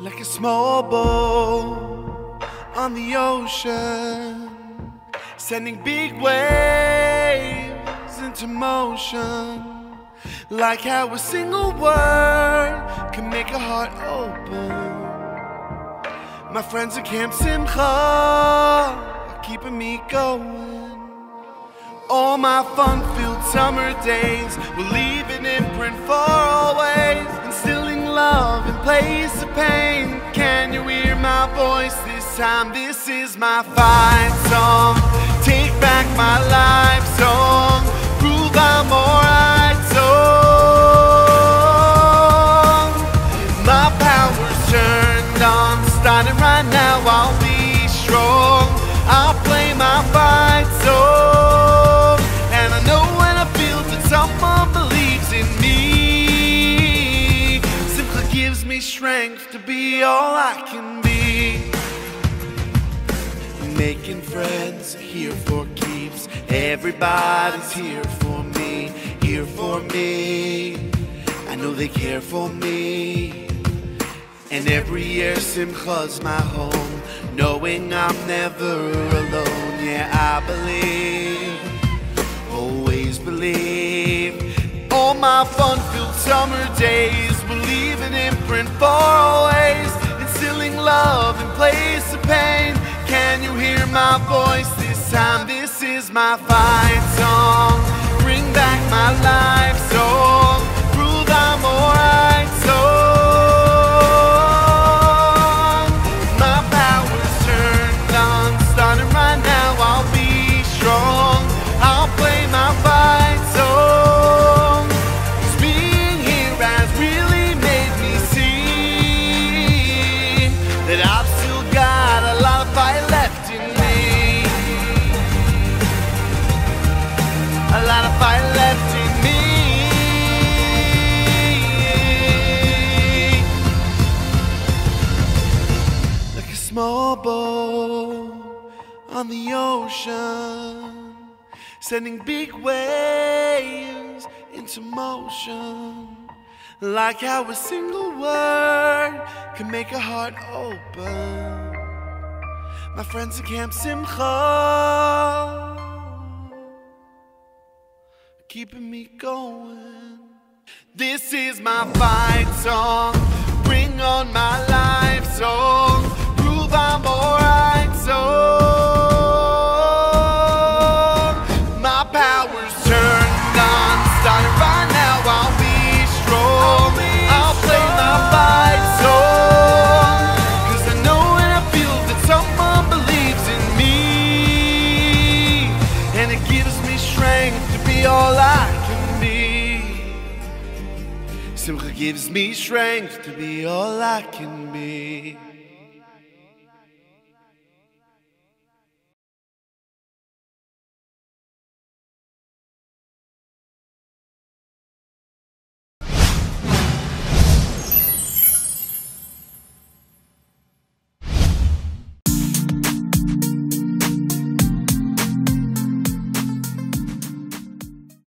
like a small boat on the ocean, sending big waves into motion. Like how a single word can make a heart open. My friends at Camp Simcha are keeping me going. All my fun-filled summer days will leave an imprint far instilling love in place of pain. Can you hear my voice this time? This is my fight song. Take back my life song. Prove I'm alright song. My power's turned on, starting right now. I'll gives me strength to be all I can be. Making friends here for keeps. Everybody's here for me, here for me. I know they care for me. And every year Simcha's my home, knowing I'm never alone. Yeah, I believe, always believe. All my fun-filled summer days leave an imprint for always, instilling love in place of pain. Can you hear my voice this time? This is my fight song. Lot of fight left in me. Like a small boat on the ocean, sending big waves into motion. Like how a single word can make a heart open. My friends at Camp Simcha keeping me going. This is my fight song. Simcha gives me strength to be all I can be.